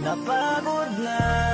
Napagod na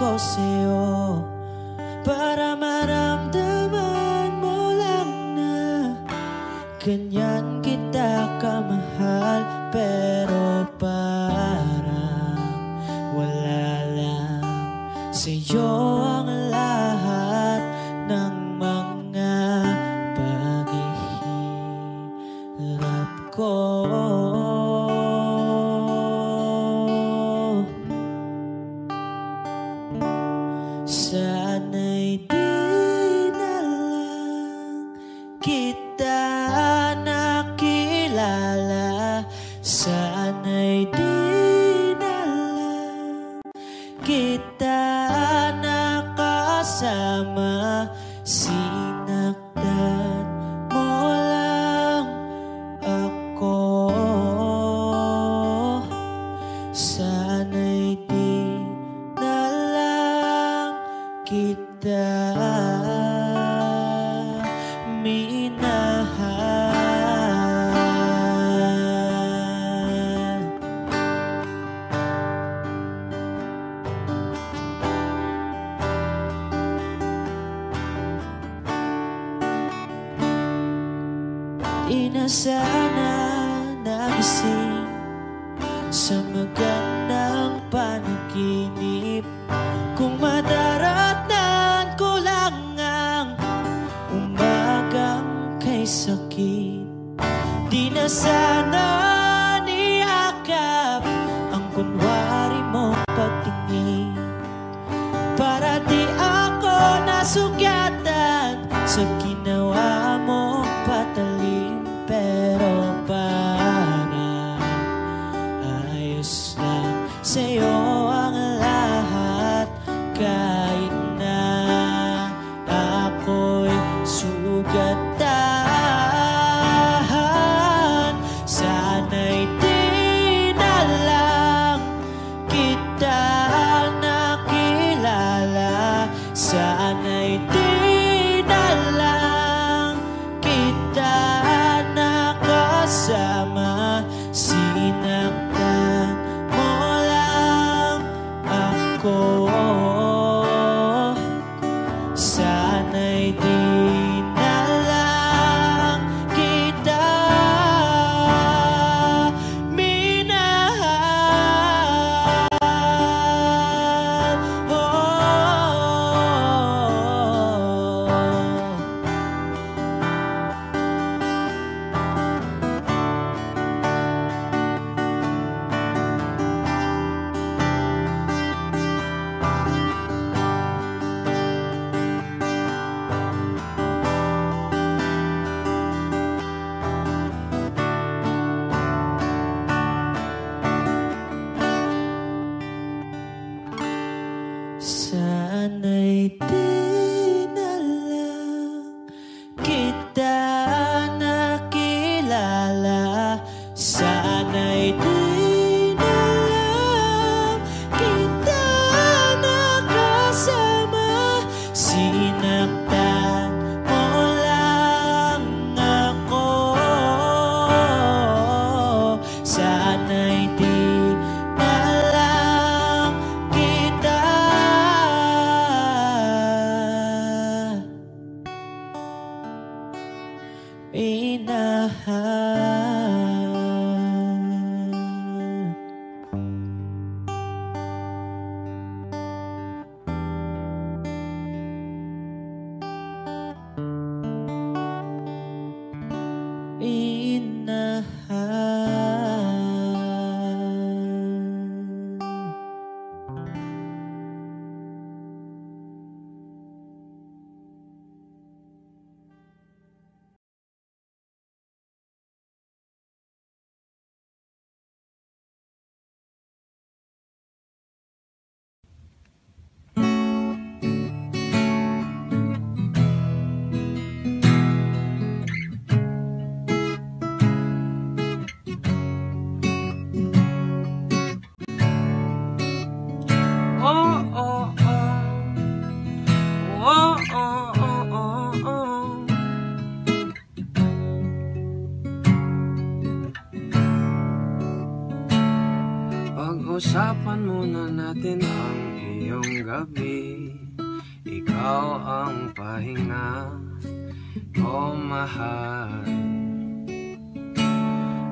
ko sa'yo. Para maramdaman mo lang na Ganyan Sana natin ang iyong gabi. Ikaw ang pahinga. Ko mahal.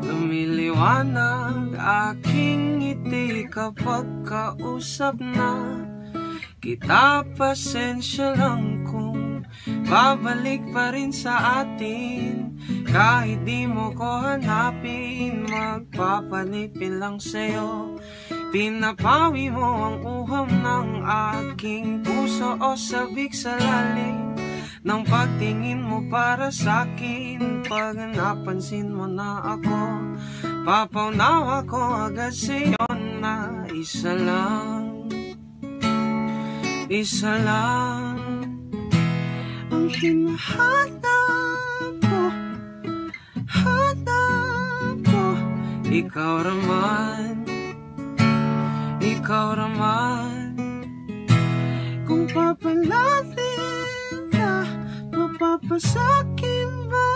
Lumiliwanag aking ngiti kapag kausap na Kita. Pasensya lang kung babalik pa rin sa atin. Kahit di mo ko hanapin Magpapalipin lang sa'yo Pinapawi mo ang uham ng aking puso o sabik sa lalim Nang pagtingin mo para sa'kin Pag napansin mo na ako Papaunawa ko agad sa'yo na isa lang Isa lang. Ang hinahanap ko Hanap ko Ikaw raman Ikaw raman Kung papalatin na Mapapasakin ba?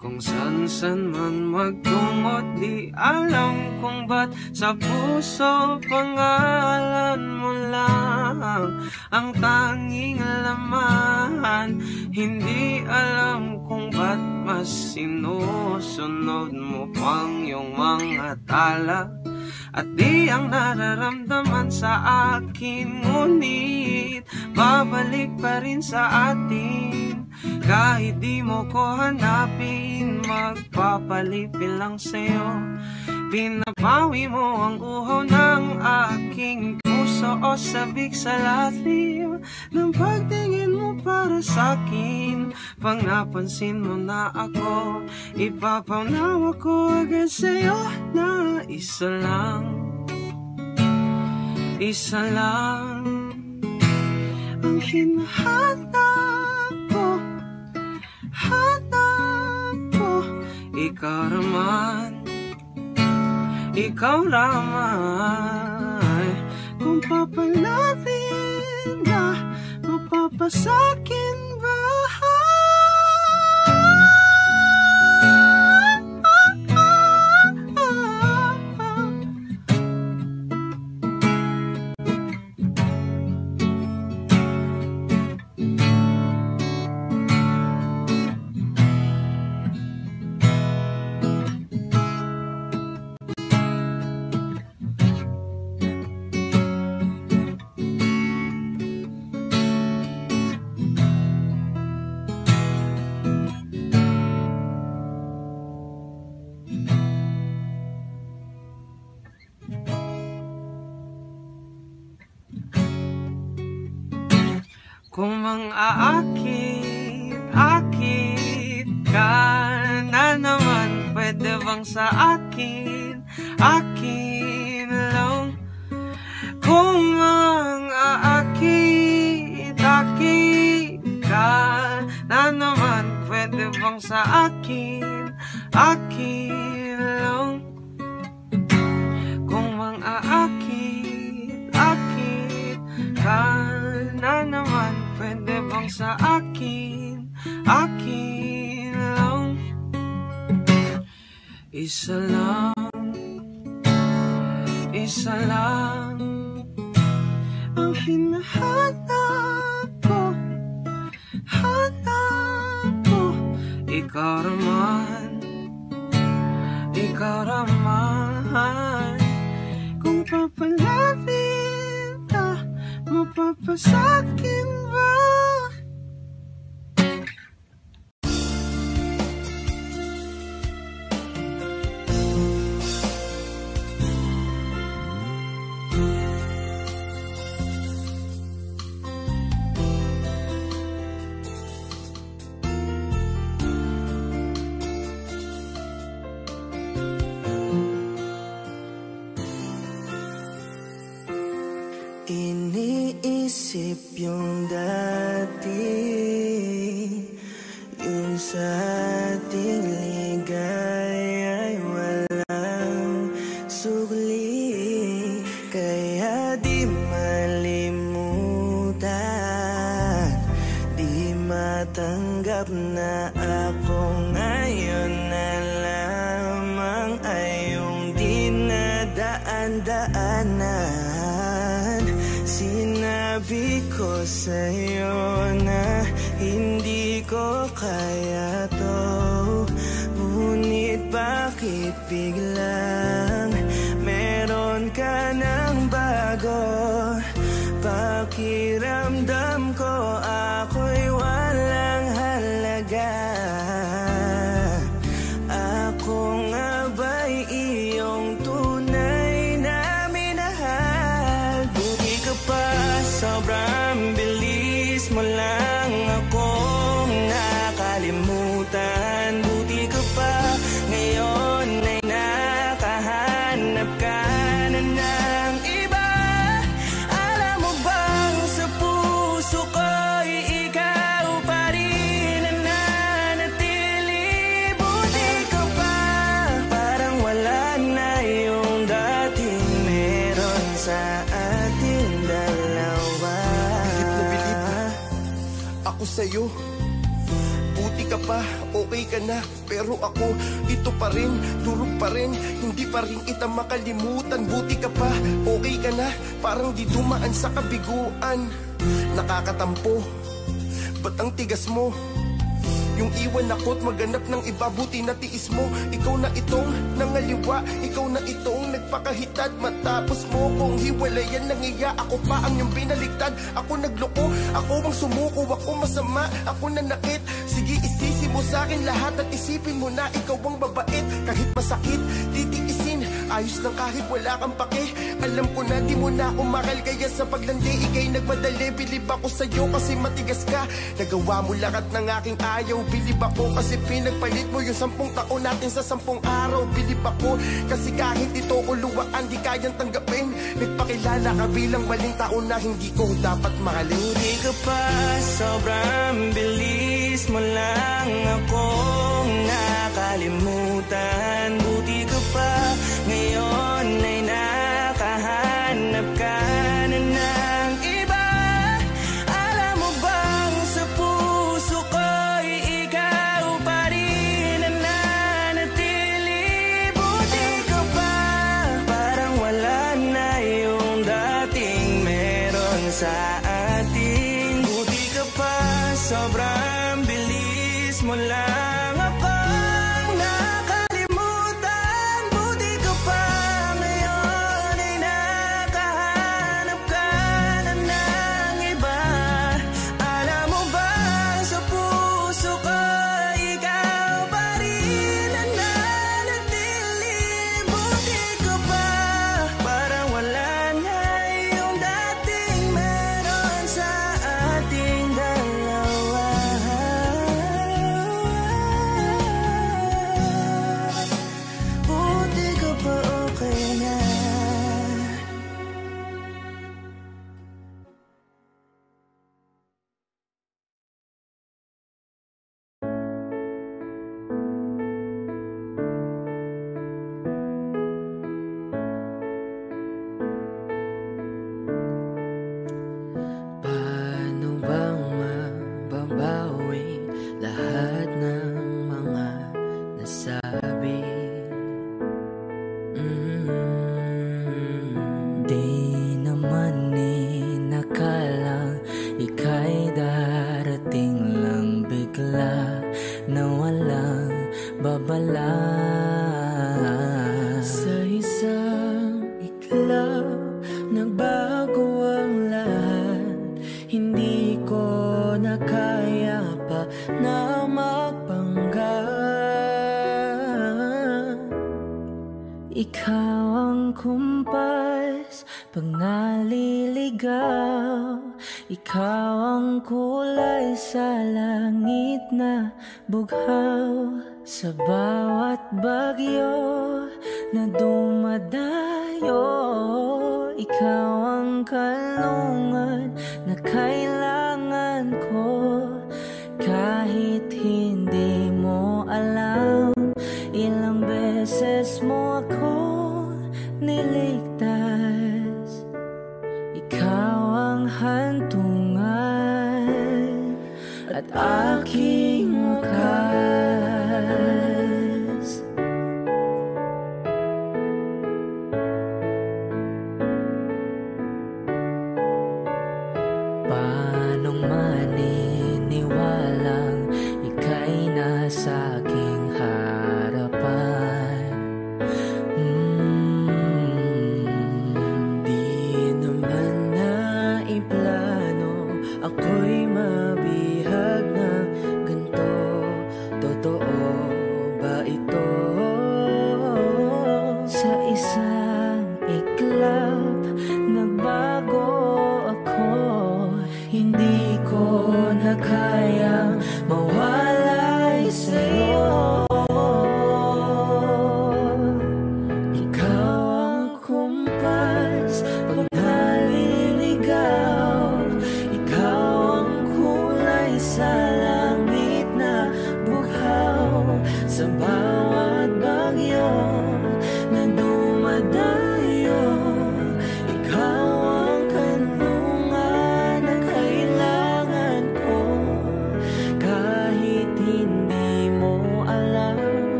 Kung san-san man magtungot Di alam kung ba't Sa puso pangalan mo lang Ang tanging laman. Hindi alam kung ba't Mas sinusunod mo pang yung mga tala at di ang nararamdaman sa akin Ngunit babalik pa rin sa atin. Kahit di mo ko hanapin Magpapalipin lang sa'yo. Pinapawi mo ang uhaw ng puso O sabik sa lalim Ng pagtingin mo para sa'kin Pag napansin mo na ako Ipapaunawa ko agad sa'yo na isa lang. Isa lang. Ang hinahanap ko Hanap ko Ikaw raman. Ikaw raman Kung papalarin na Mapapasakin Kung mang-aakit, akit ka na naman Pwede bang sa akin, akin lang. Kung aakit, akit ka na naman Pwede bang sa akin, akin sa akin, akin lang. Isa lang, isa lang. Ang hinahanap ko, hanap ko Ikaw naman, ikaw naman. Kung papalapit ka, mapapasakin Parang di dumaan sa kabiguan. Nakakatampo. Ba't ang tigas mo? Yung iwan ako't maganap ng iba Buti na tiis mo. Ikaw na itong nangaliwa Ikaw na itong nagpakahitad. Matapos mo kong hiwalayan ng iya Ako pa ang iyong binaligtad Ako nagloko, ako ang sumuko Ako masama, ako nanakit Sige isisi mo sa akin lahat At isipin mo na ikaw ang babait. Kahit masakit, titiisin Ayos lang kahit wala kang pake. Alam ko na di mo na ako mahal Kaya sa paglandi ikay nagmadali. Bilib ako sa'yo kasi matigas ka. Nagawa mo lahat ng aking ayaw. Bilib ako kasi pinagpalit mo Yung sampung taon natin sa sampung araw. Bilib ako kasi kahit ito ko luwaan Di kayang tanggapin. Nagpakilala ka bilang maling tao Na hindi ko dapat mahalin. Buti ka pa, sobrang bilis mo lang akong nakalimutan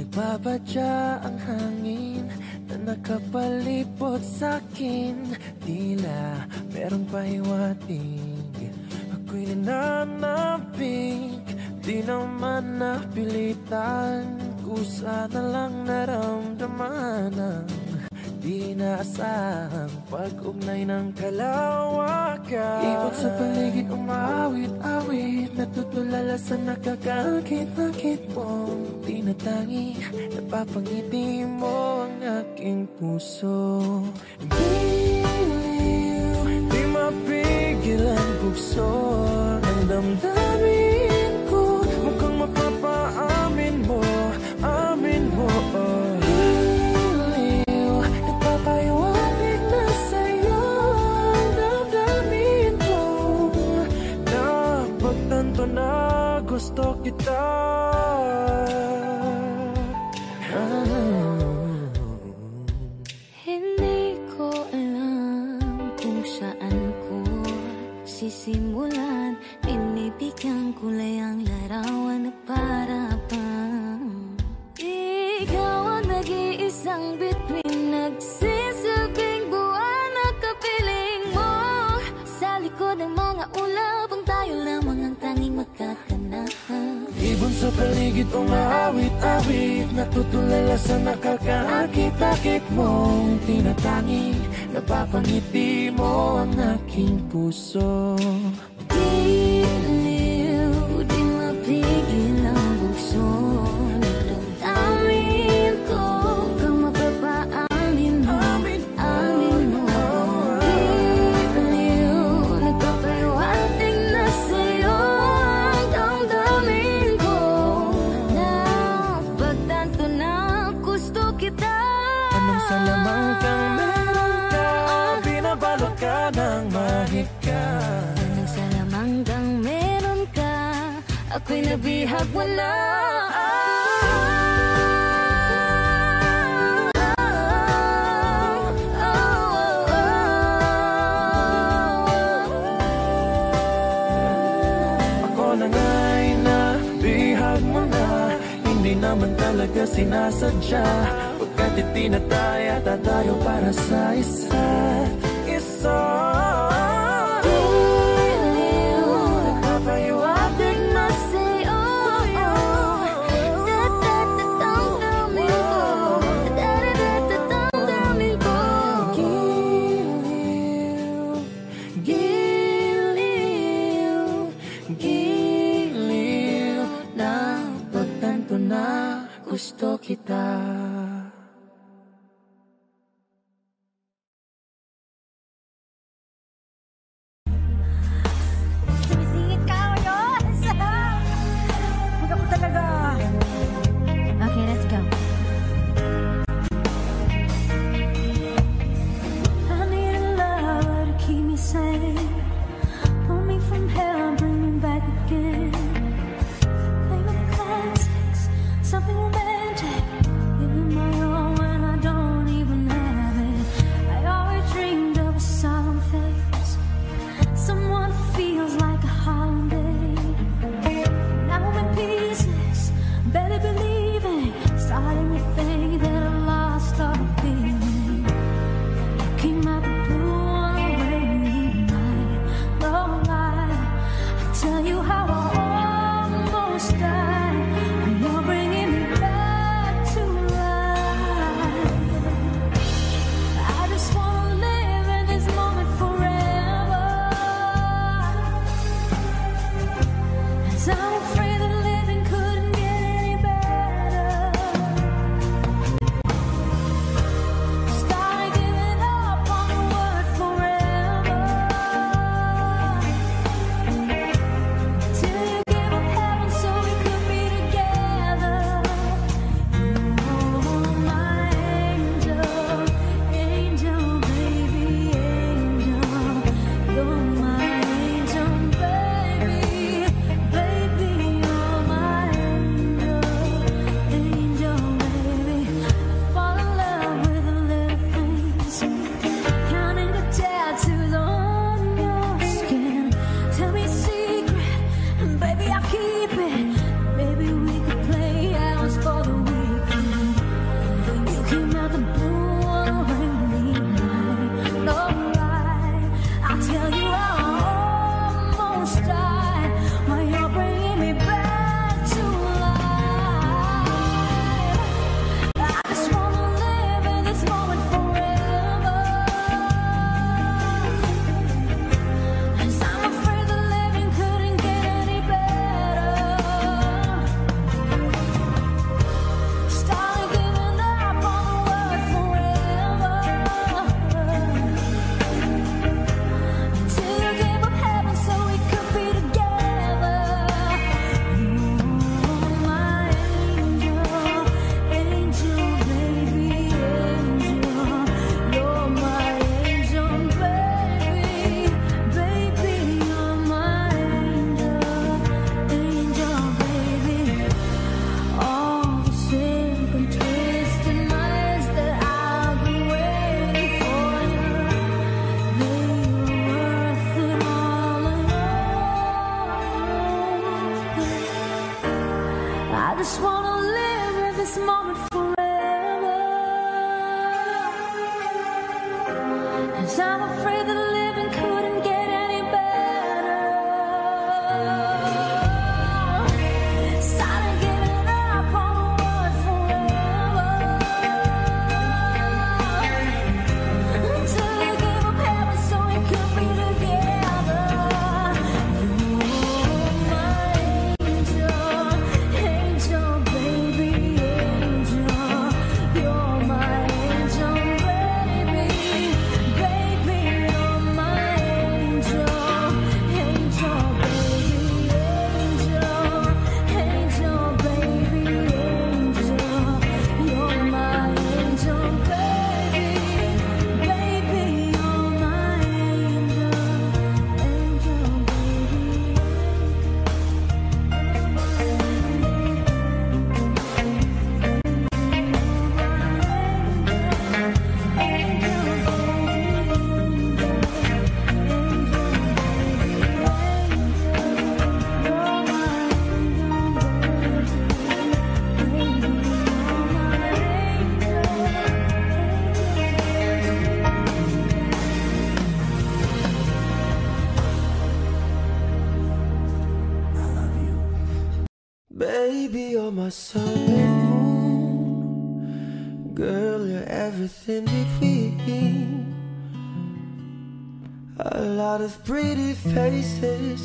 Nagbabadya ang hangin na nakapalipot sa'kin. Tila merong pahiwatig Ako'y nananapig Di naman napilitan Kusa na lang naramdaman ang Di naasahang pag-ugnay ng kalawakan Ibon sa paligid umawit-awit. Natutulala sa nakakakit-akit mong Tinatangi, napapangiti mo ang aking puso. Giliw, di mapigil ang bugso Ang damdamin kulay ang larawan na para bang Ikaw ang nag-iisang bituin Nagsisilbing buwan na kapiling mo. Sa likod ng mga ulap Ang tayo lamang ang tanging magkakanahan Ibon sa paligid umawit-awit Natutulala sa nakakaakit-akit mong tinatangi Napapangiti mo ang aking puso. Giliw, Ako'y nabihag wala. Ako na nga'y nabihag mo na. Hindi naman talaga sinasadya. Pagkat itinataya tayo para sa isa't kita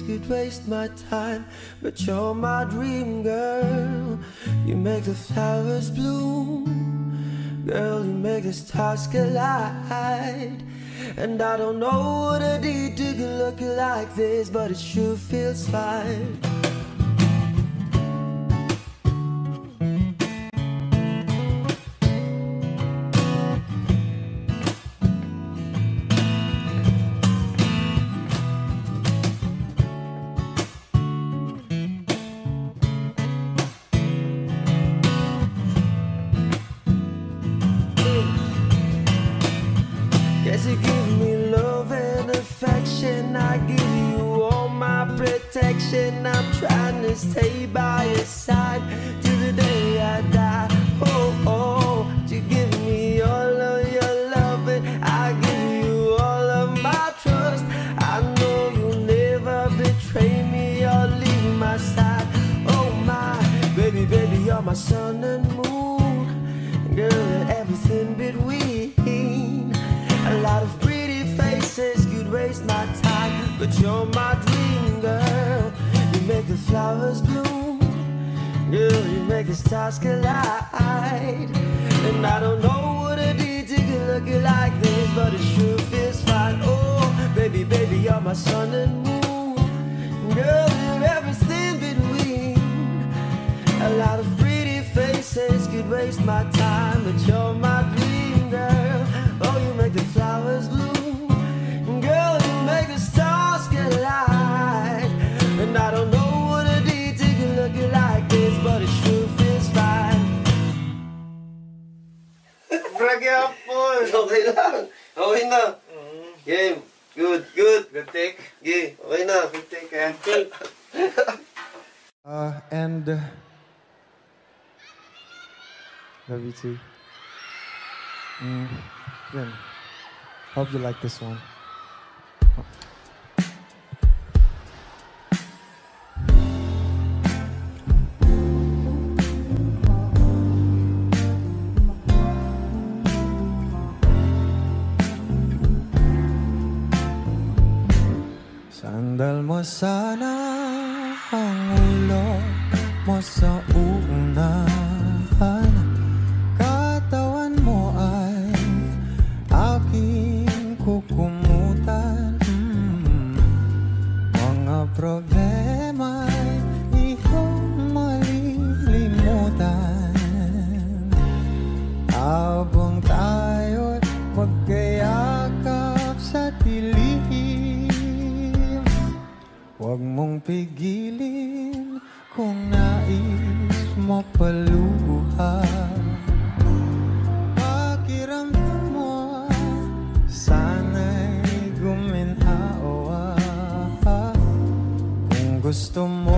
could waste my time, but you're my dream girl. You make the flowers bloom. Girl, you make the stars collide. And I don't know what I did to look like this, but it sure feels fine. Sun and moon. Girl, everything between. A lot of pretty faces could waste my time, but you're my dream girl. You make the flowers bloom, girl. You make the stars collide. And I don't know what I did to get lucky like this, but it sure feels fine. Oh, baby, baby, you're my sun and moon, girl. You're everything between. A lot of could waste my time, but you're my dream girl. Oh, you make the flowers bloom. Girl, you make the stars collide. And I don't know what I did to get lucky like this, but it sure feels fine. Bragyapon! Okay lang. Okay na. Game. Good, good. Good take. Okay, okay na. Good take, eh. Uh, and uh, love you too. Mm, yeah. Hope you like this one. Sandal mo sana ang ulo mo sa unahan Mga problema'y iyong malilimutan. Habang tayo'y magkayakap sa dilim. Huwag mong pigilin kung nais mo paluha gusto mo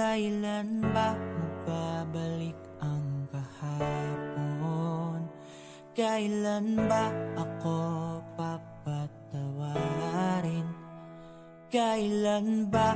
Kailan ba magbabalik ang kahapon? Kailan ba ako papatawarin? Kailan ba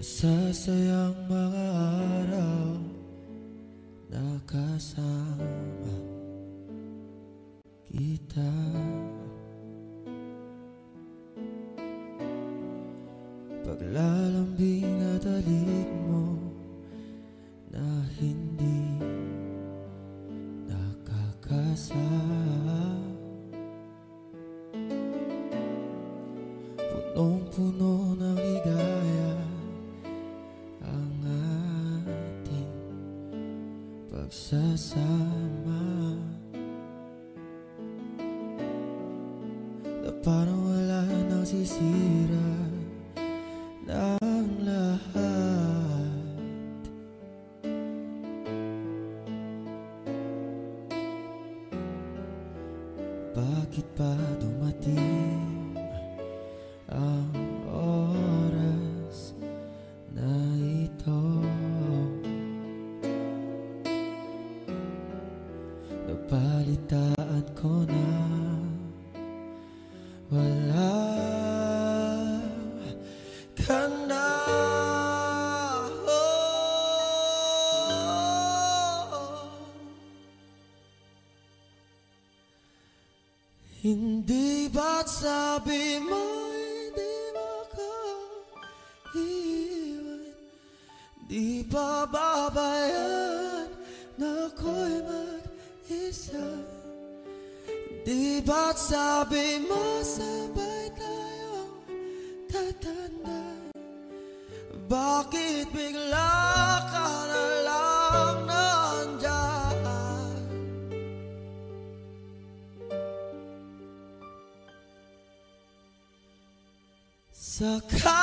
Masasayang mga araw Rabbim So come.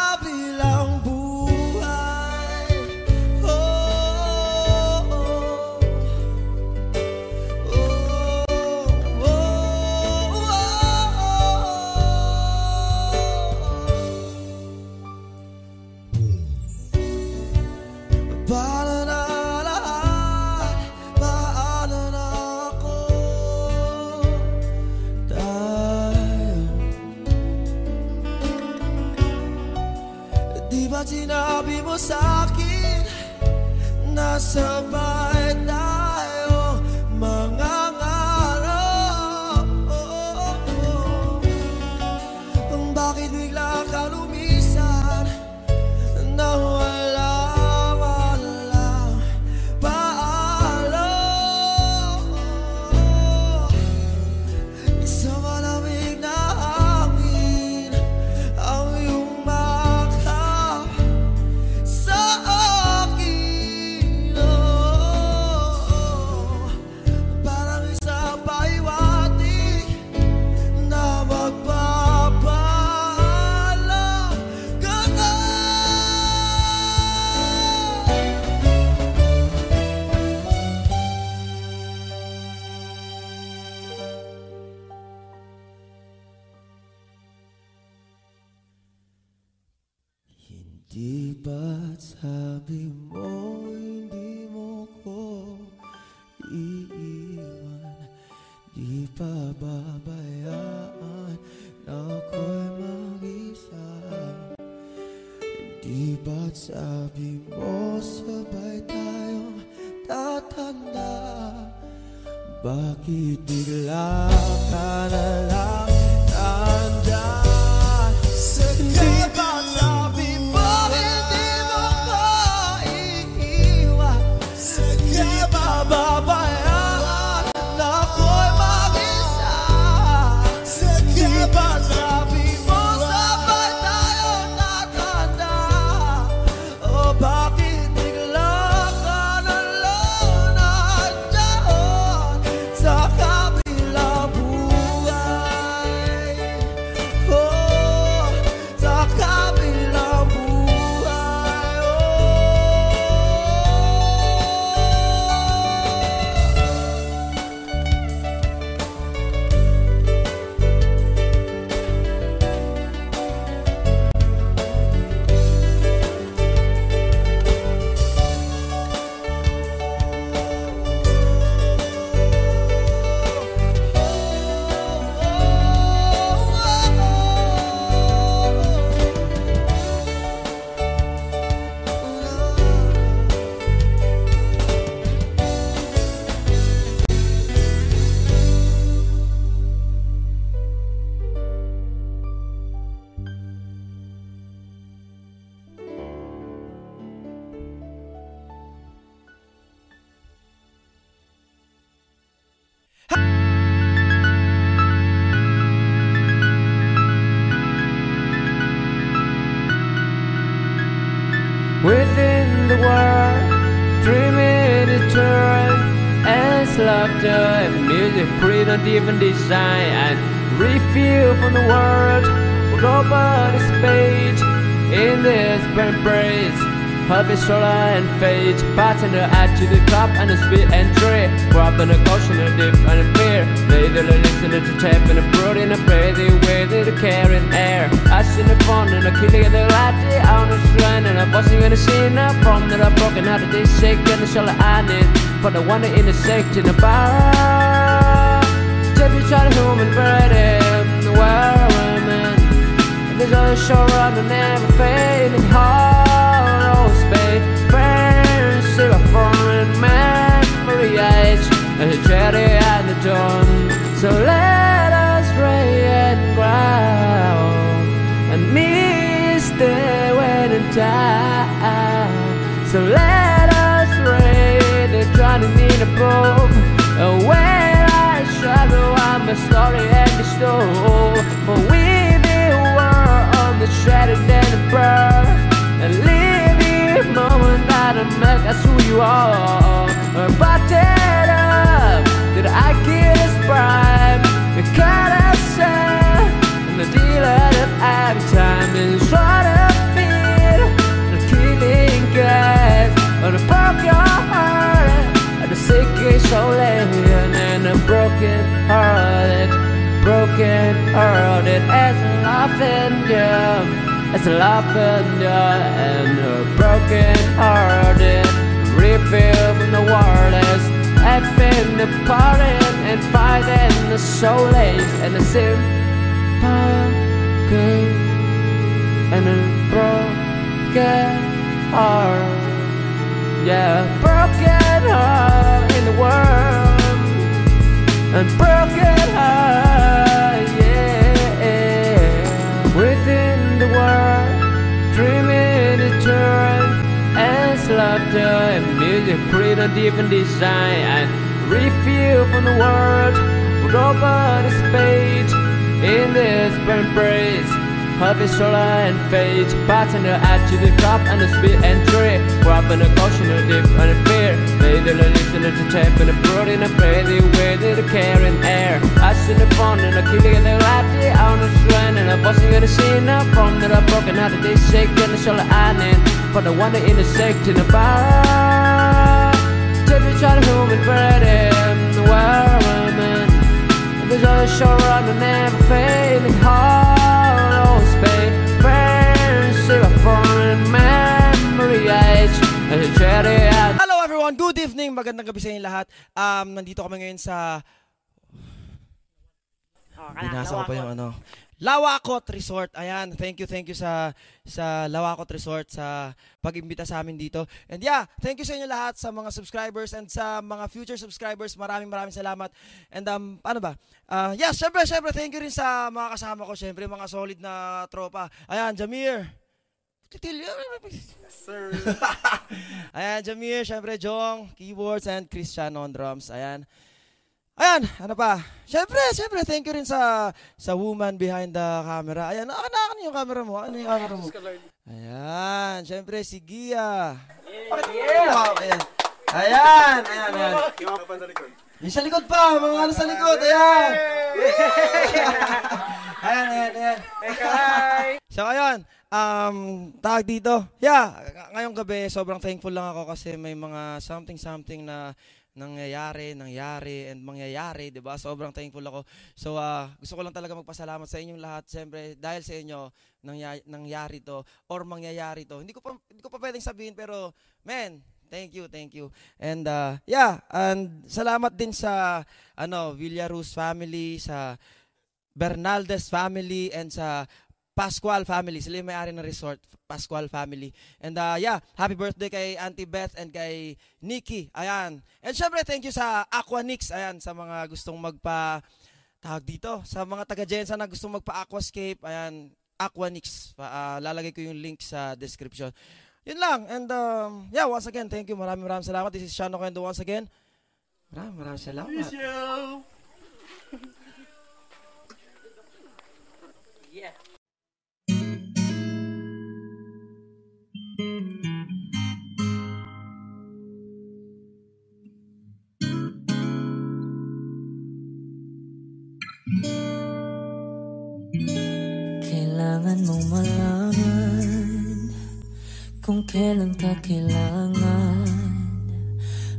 Lavender, a lavender, and a broken hearted refill from the wireless. Effing the parting and fighting the solace and the sympathy and a broken heart. Yeah, broken heart in the world and broken heart, a greater different design. And refill from the world Robert is paid in this burn brace Perfect solar and fate Pattern the attitude, club and the speed and tree. Grab and the caution, the dip and the fear. They don't listen to the tape and the brood in the play With wear the care and air. I see the phone and the killing and the light. They on the strand and I'm busting in the scene I'm from that I broken out that they shake And the shoreline and for the in the intersect in the bar tried to hold me burden Where I'm in There's other shore on the never failing heart Always pain Fancy a foreign memory age And a jetty Hello everyone! Good evening! Magandang gabi sa inyo lahat. Um, nandito kami ngayon sa... Oh, Binasa ko pa yung ano. Lawakot Resort. Ayan, thank you, thank you sa sa Lawakot Resort sa pag-imbita sa amin dito. And yeah, thank you sa inyo lahat sa mga subscribers and sa mga future subscribers. Maraming maraming salamat. And um, ano ba? Uh, yeah, syempre, syempre, thank you rin sa mga kasama ko. Syempre, mga solid na tropa. Ayan, Jamir. Titil, Sir. Ayan, Jamir, syempre, Jong, keyboards, and Christian on drums. Ayan. Ayan, ano pa? Syempre, syempre, thank you rin sa sa woman behind the camera. Ayan, akan na akan yung camera mo. Ano yung camera mo? Ayan, syempre si Gia. Yeah. Ayan. Ayan, ayan, ayan. Yung sa likod. Yung sa likod pa, mga ano sa likod, ayan. ayan, ayan, ayan. So, ayun, um, tawag dito. Yeah, ng- ngayong gabi, sobrang thankful lang ako kasi may mga something-something na nangyayari, nangyari, and mangyayari, di ba? Sobrang thankful ako. So, ah, gusto ko lang talaga magpasalamat sa inyong lahat. Siyempre, dahil sa inyo, nangya- nangyari to, or mangyayari to. Hindi ko pa, hindi ko pa pwedeng sabihin, pero, man, thank you, thank you. And, uh, yeah, and salamat din sa, ano, Villarus family, sa Bernaldez family, and sa Pascual family. Sila yung may-ari ng resort, Pascual family. And uh, yeah, happy birthday kay Auntie Beth and kay Nikki. Ayan. And syempre, thank you sa Aquanix. Ayan, sa mga gustong magpa tawag dito, sa mga taga-Jensa na gustong magpa-aquascape. Ayan, Aquanix. Pa- ah, lalagay ko yung link sa description. Yun lang. And um, yeah, once again, thank you. Maraming maraming salamat. This is Shano Kendo once again. Maraming maraming salamat. Miss you. Yeah. Kailangan mong malaman Kung kailan ka kailangan.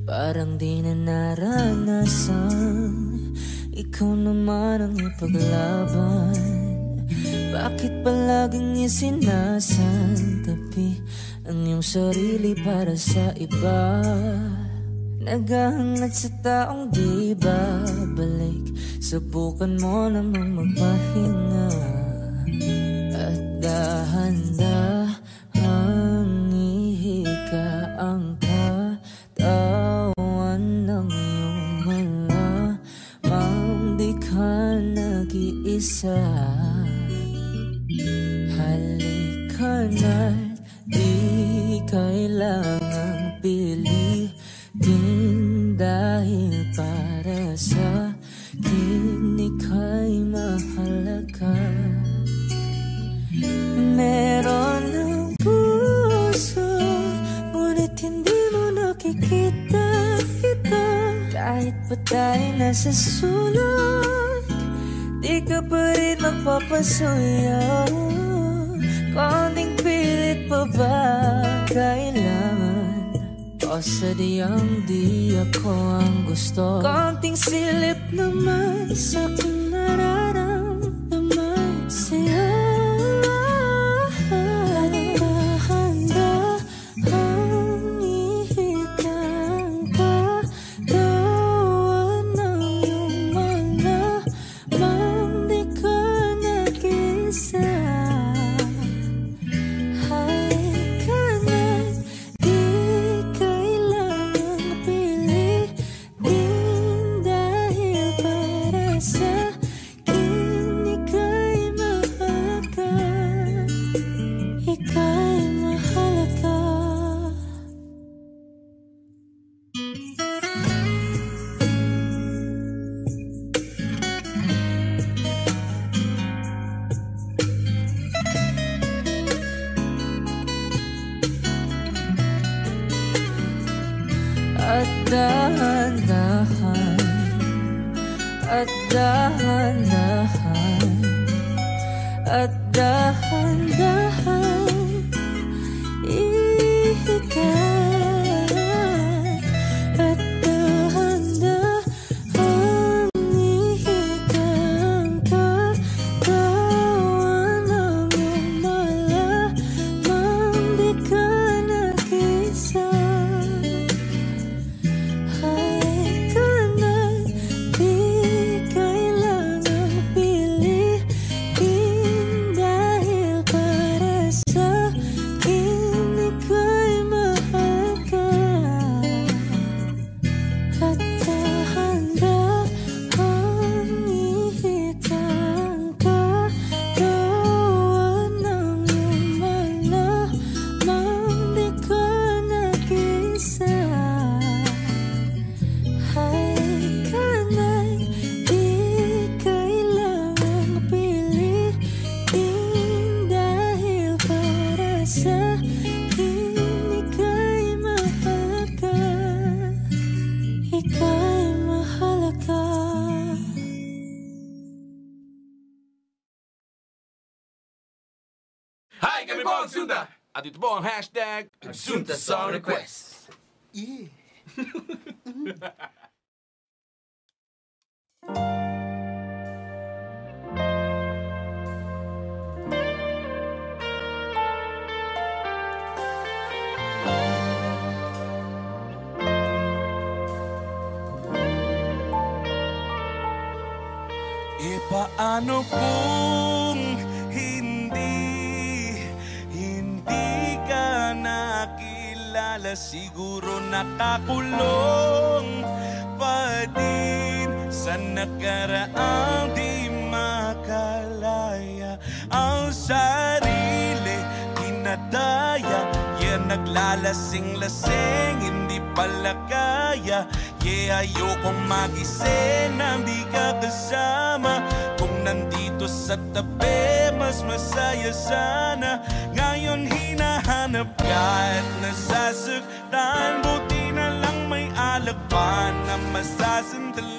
Parang di na naranasan Ikaw naman ang ipaglaban. Bakit palaging isinasantabi Ang iyong sarili para sa iba. Naghahangat sa taong di babalik Subukan mo namang magpahinga. At dahan-dahang ihika ang katawan ng iyong malamang Di ka nag-iisa kailangang pilitin Dahil para sa akin ika'y mahalaga. Meron ng puso Ngunit hindi mo nakikita ito. Kahit pa tayo nasa sulok Di ka pa rin magpapasuyo Konting pa ba kailangan? O sadyang di ako ang gusto. Konting silip naman sa aking I'm Song Request. Yeah. Paano po siguro nakakulong pa din sa nakaraang di makalaya. Ang sarili dinadaya yeah, naglalasing-lasing hindi pala kaya. Yeah, ayokong magising na di ka kasama. Kung nandito sa tabi mas masaya sana hanap kahit nasasaktan. Buti na lang may alak pa na masasandali.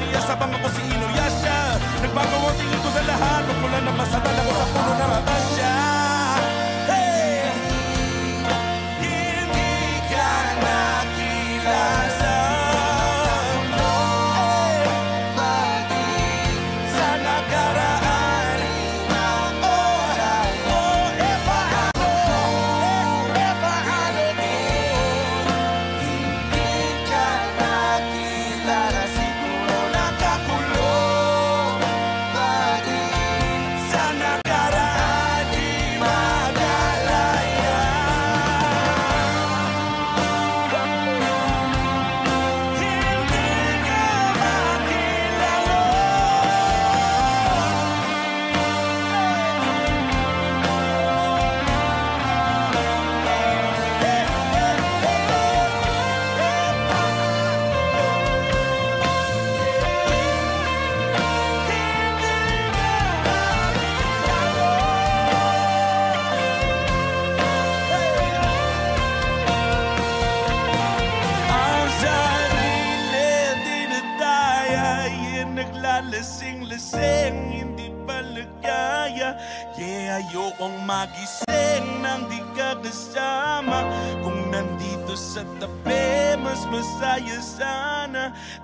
Nangyayasabang ako si Inuyasha. Nagbago ang tingin ko sa lahat. Magmula na masadal ako sa puno ng atasya.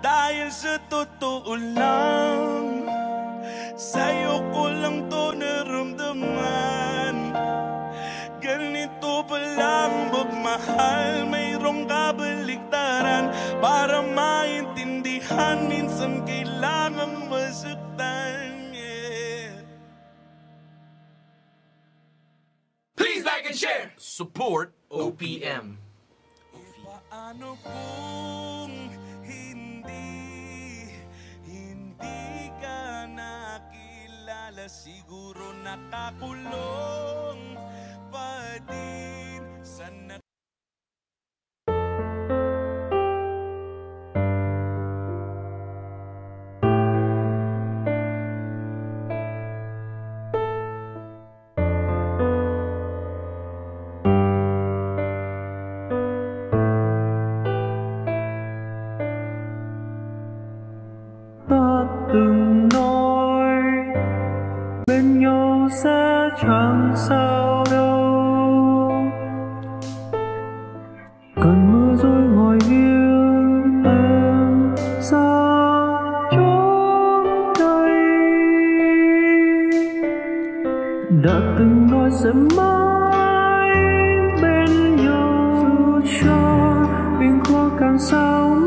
Dahil sa totoo lang Sa'yo ko lang to naramdaman Ganito pala ang magmahal Mayroong kabaliktaran Para maintindihan Minsan kailangang masaktan yeah. Please like and share! Support OPM. OPM. Paano po pala siguro nakakulong pa din sa 感受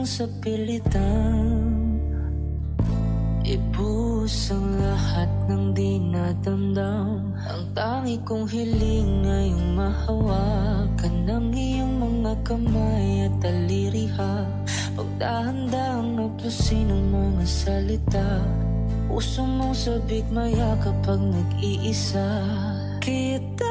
lang sa pilitan. Ibus ang lahat ng dinadamdam Ang tangi kong hiling ngayong mahawakan Ng iyong mga kamay at aliriha Pagdahan-dahang naplusin ang mga salita. Puso mong sabik maya kapag nag-iisa. Kita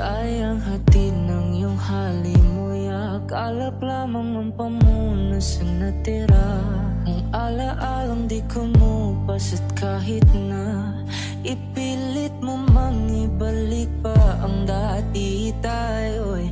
Kayang hatid ng iyong hali mo'y akalap lamang ng pamuna sa natira. Ang alaalang di kumupas at kahit na Ipilit mo mang ibalik pa ang dati tayo'y